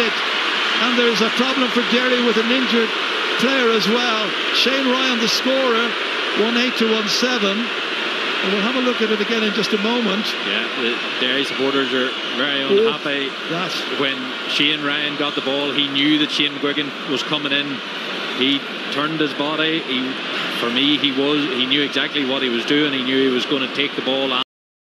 it. And there's a problem for Derry with an injured player as well. Shane Ryan, the scorer, 1-8 to 1-7. And we'll have a look at it again in just a moment. Yeah, the Derry supporters are very unhappy. That. When Shane Ryan got the ball, he knew that Shane McGuigan was coming in. He turned his body. He, for me, he was. He knew exactly what he was doing. He knew he was going to take the ball